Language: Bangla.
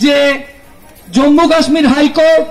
যে জম্মু কাশ্মীর হাইকোর্ট